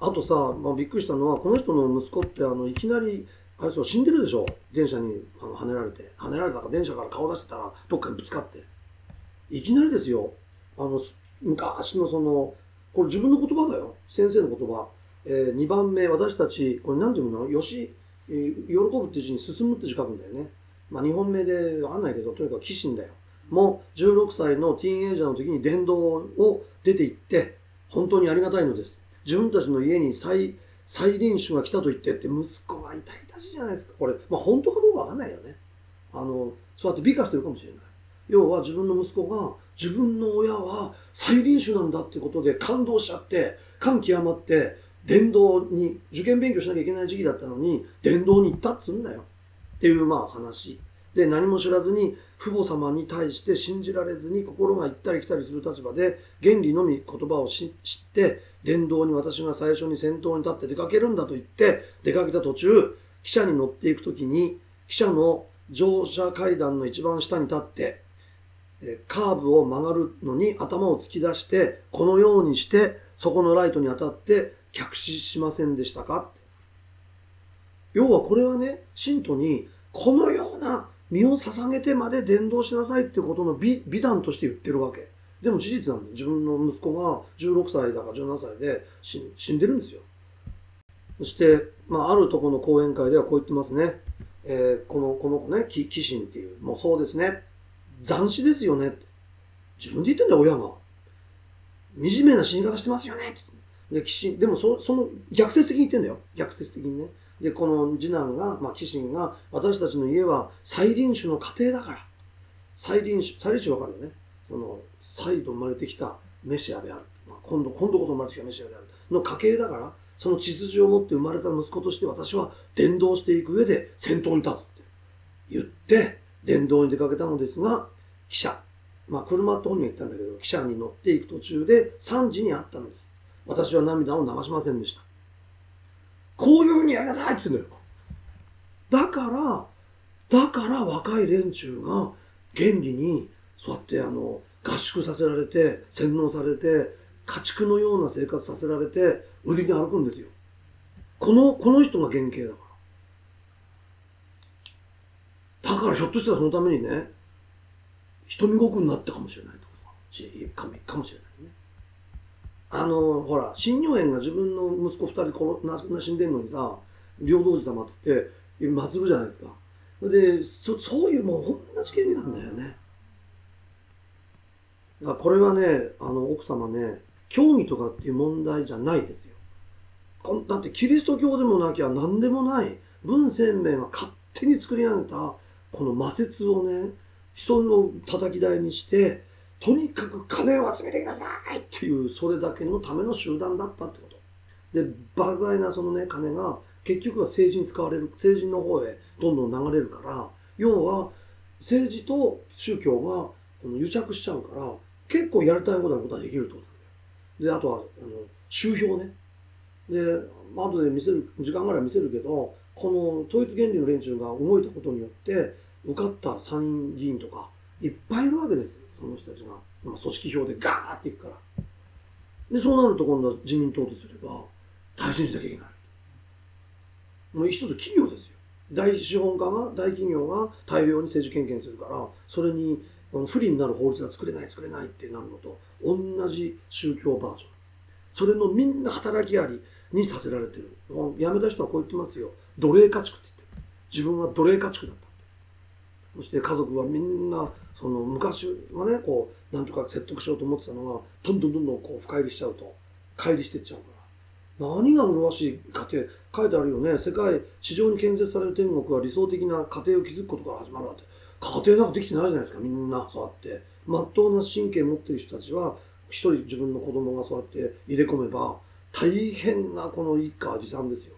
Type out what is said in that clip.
あとさ、まあ、びっくりしたのはこの人の息子ってあのいきなりあれそう死んでるでしょ電車にあの跳ねられて。跳ねられたか電車から顔出してたらどっかにぶつかって。いきなりですよ。あの昔のそのこれ自分の言葉だよ。先生の言葉、えー、2番目私たちこれ何ていうの？よし、喜ぶっていう字に進むって字書くんだよね。まあ2本目でわかんないけどとにかく寄進だよ。もう16歳のティーンエイジャーの時に伝道を出て行って本当にありがたいのです。自分たちの家に再再臨主が来たと言ってって息子が痛々しいじゃないですか。これまあ本当かどうかわかんないよね。あのそうやって美化してるかもしれない。要は自分の息子が自分の親は再臨主なんだってことで感動しちゃって感極まって伝道に受験勉強しなきゃいけない時期だったのに伝道に行ったっつうんだよ。っていうまあ話。で何も知らずに父母様に対して信じられずに心が行ったり来たりする立場で原理のみ言葉を知って伝道に私が最初に先頭に立って出かけるんだと言って出かけた途中汽車に乗っていく時に汽車の乗車階段の一番下に立ってカーブを曲がるのに頭を突き出してこのようにしてそこのライトに当たって客死しませんでしたか要はこれはね信徒にこのような身を捧げてまで伝道しなさいってことの美美談として言ってるわけ。でも事実なんだ自分の息子が16歳だか17歳で死んでるんですよ。そして、まあ、あるとこの講演会ではこう言ってますね、えー、このこの子ね寄進っていう。もうそうですね。斬死ですよね。自分で言ってんだよ親が。惨めな死に方してますよね。ででもそその逆説的に言ってんだよ。逆説的にね。でこの次男が、まあ、寄進が私たちの家は再臨種の家庭だから。再臨種再臨種わかるよね。その再度生まれてきたメシアである、まあ、今度今度こそ生まれてきたメシアである。の家系だからその血筋を持って生まれた息子として私は伝道していく上で先頭に立つって言って伝道に出かけたのですが汽車。まあ車って本人が言ったんだけど汽車に乗っていく途中で3時に会ったのです。私は涙を流しませんでした。こういうふうにやりなさいって言うんだよ。だからだから若い連中が原理にそうやってあの合宿させられて洗脳されて家畜のような生活させられて売りに歩くんですよ。このこの人が原型だから。だからひょっとしたらそのためにね瞳ごくになったかもしれないってことかかもしれない。あのほら新尿園が自分の息子2人殺死んでんのにさ両道寺様っつって祭るじゃないですか。でそそういうもう同じ原理なんだよね。だからこれはねあの奥様ね教義とかっていう問題じゃないですよ。だってキリスト教でもなきゃ何でもない文鮮明が勝手に作り上げたこの魔説をね人の叩き台にしてとにかく金を集めてきなさいっていうそれだけのための集団だったってこと。で莫大なそのね金が結局は政治に使われる政治の方へどんどん流れるから要は政治と宗教がこの癒着しちゃうから結構やりたいことはことはできるってことなんだよ。であとはあの宗標ね。で後で見せる時間ぐらい見せるけどこの統一原理の連中が動いたことによって受かった参議員とかいっぱいいるわけですその人たちが、まあ、組織票でガーっていくから。でそうなると今度は自民党とすれば大事にしなきゃいけない。もう一つ企業ですよ。大資本家が大企業が大量に政治権限するからそれに不利になる法律が作れない作れないってなるのと同じ宗教バージョン。それのみんな働きありにさせられてる。辞めた人はこう言ってますよ。奴隷家畜って言ってる。自分は奴隷家畜だった。そして家族はみんなその昔はねこうなんとか説得しようと思ってたのがどんどんどんどんこう深入りしちゃうと乖離してっちゃうから。何が麗しい家庭書いてあるよね。世界地上に建設される天国は理想的な家庭を築くことから始まるわって。家庭なんかできてないじゃないですかみんなそうやって。まっとうな神経持ってる人たちは一人自分の子供がそうやって入れ込めば大変なこの一家持参ですよ。